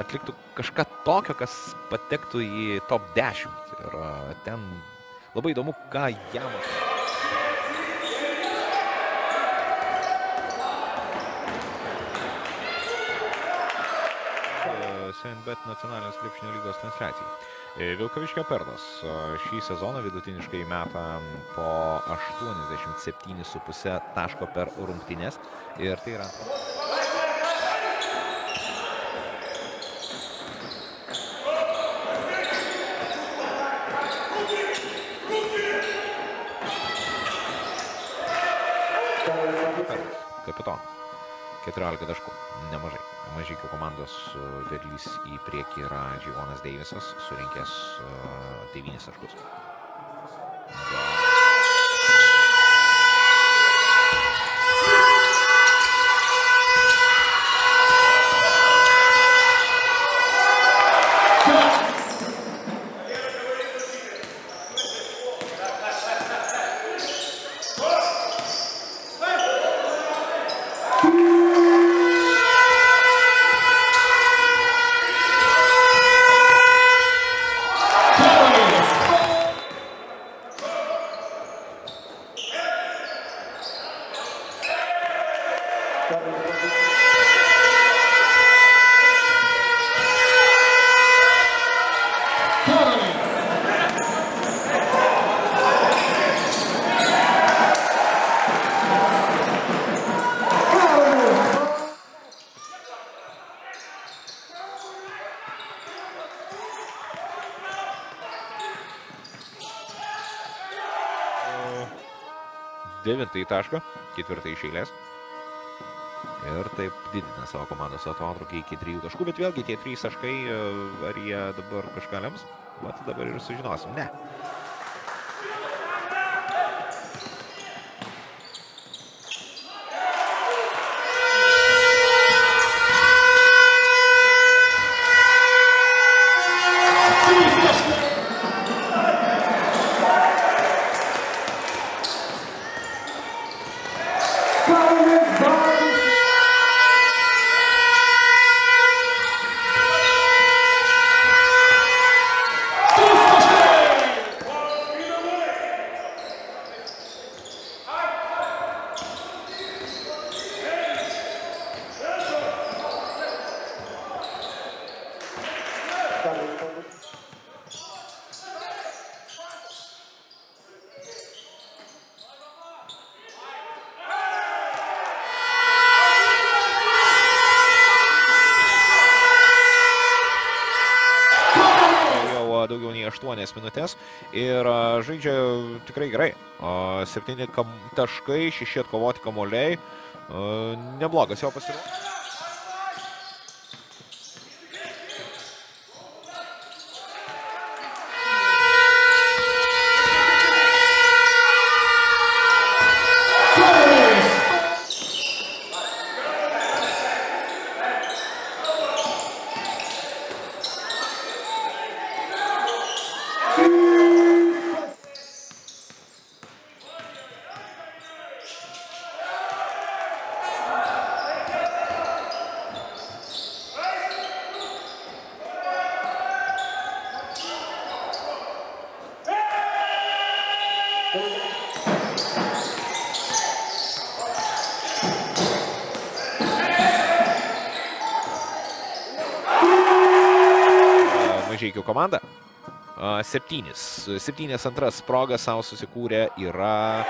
atliktų kažką tokio, kas patektų į top 10. Ir ten labai įdomu, ką jam. Senbet nacionalinės krepšinio lygos transliacijai. Vilkaviškio Perlas šį sezoną vidutiniškai meta po 87,5 taško per rungtynės ir tai yra 14 taškų, nemažai. Mažykių komandos vedlys į priekį yra Dživonas Deivisas, surinkęs 9 taškus. Devintąjį tašką, ketvirtą iš eilės. Ir taip didina savo komandos atotrukį iki trijų taškų, bet vėlgi tie trys taškai, ar jie dabar kažką lems, mat dabar ir sužinosim. Ne. 8 minutės ir žaidžia tikrai gerai. 7 taškai, 6 atkovoti kamoliai. Neblogas jo pasirodymas. Mažeikių komanda. Septynis. Septynės antras progas savo susikūrė yra